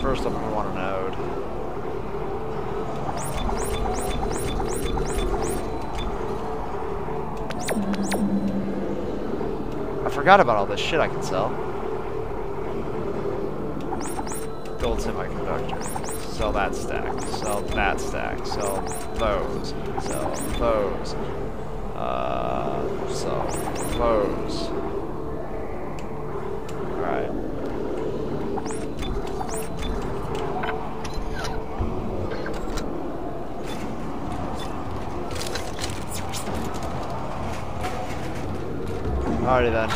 First up, we want a node. I forgot about all this shit I can sell. Gold semiconductor. Sell that stack. Sell that stack. Sell those. Sell those. Uh, sell those. Alright. Alrighty then.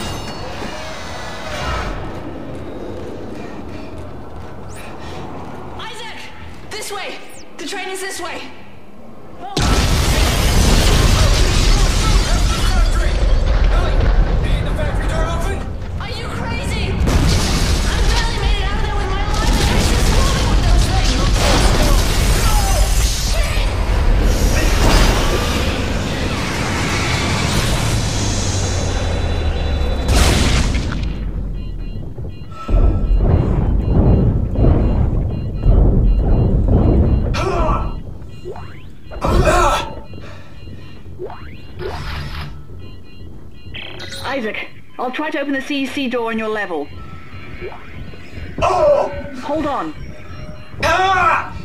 Isaac! This way! The train is this way! Isaac, I'll try to open the CEC door on your level. Oh! Hold on. Ah!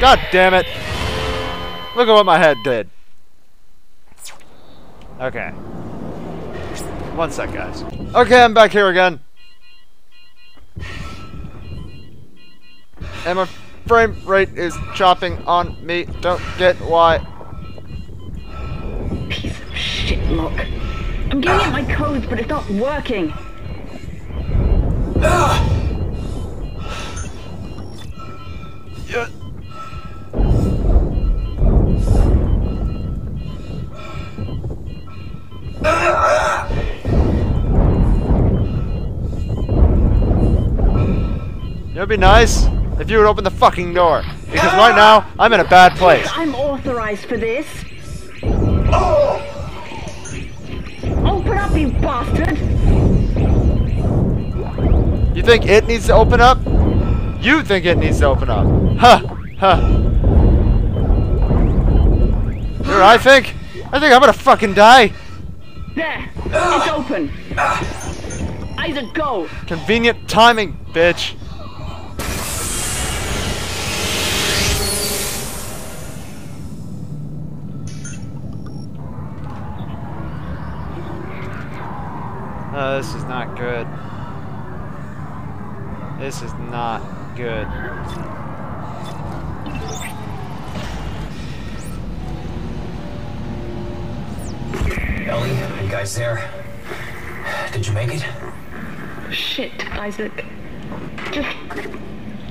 God damn it! Look at what my head did. Okay. One sec, guys. Okay, I'm back here again. And my frame rate is chopping on me. Don't get why. Piece of shit lock. I'm giving it my codes, but it's not working. Yeah. Would be nice if you would open the fucking door. Because right now, I'm in a bad place. I'm authorized for this. Oh. Open up, you bastard! You think it needs to open up? You think it needs to open up. Huh. Huh. You know what I think? I think I'm gonna fucking die. There! It's open! Isaac, go! Convenient timing, bitch. Uh, this is not good. This is not good. Ellie, you guys there? Did you make it? Shit, Isaac. Just.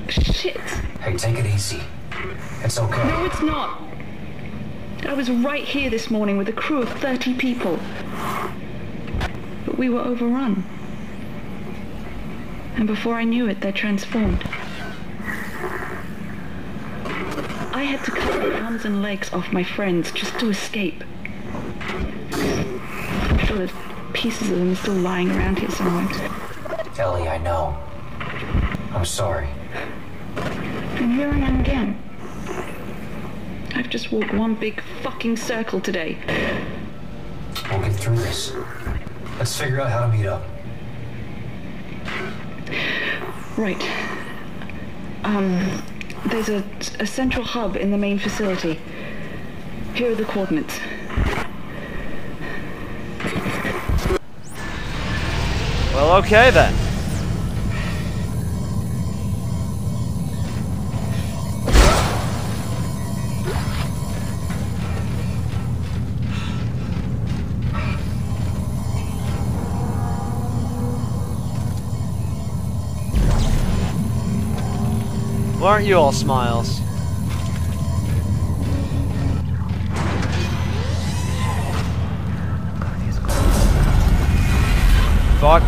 Shit. Hey, take it easy. It's okay. No, it's not. I was right here this morning with a crew of 30 people. We were overrun. And before I knew it, they transformed. I had to cut the arms and legs off my friends just to escape. I'm sure there's pieces of them still lying around here somewhere. Ellie, I know. I'm sorry. And here I am again. I've just walked one big fucking circle today. We'll get through this. Let's figure out how to meet up. Right. Um, there's a, a central hub in the main facility. Here are the coordinates. Well, okay then. Why aren't you all smiles? Fuck.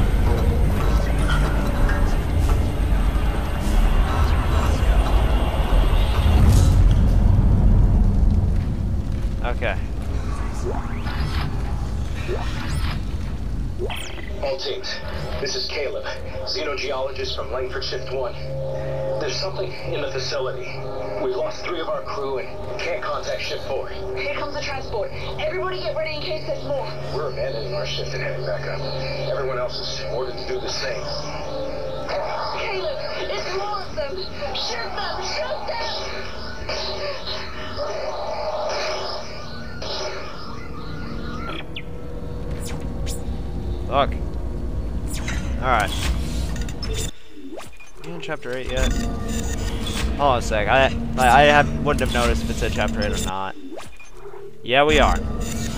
Okay. All teams, this is Caleb, xenogeologist from Langford Shift 1. There's something in the facility. We've lost three of our crew and can't contact ship 4. Here comes the transport. Everybody get ready in case there's more. We're abandoning our shift and heading back up. Everyone else is ordered to do the same. Caleb, it's more of them. Shoot them! Shoot them! Fuck. Alright. Chapter 8 yet? Hold on a sec. I I, have, wouldn't have noticed if it said chapter 8 or not. Yeah, we are.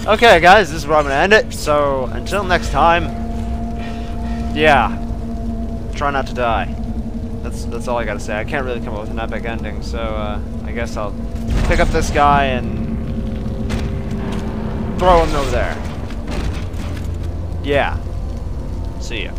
Okay, guys, this is where I'm going to end it. So, until next time, yeah. Try not to die. That's that's all I gotta say. I can't really come up with an epic ending, so uh, I guess I'll pick up this guy and throw him over there. Yeah. See ya.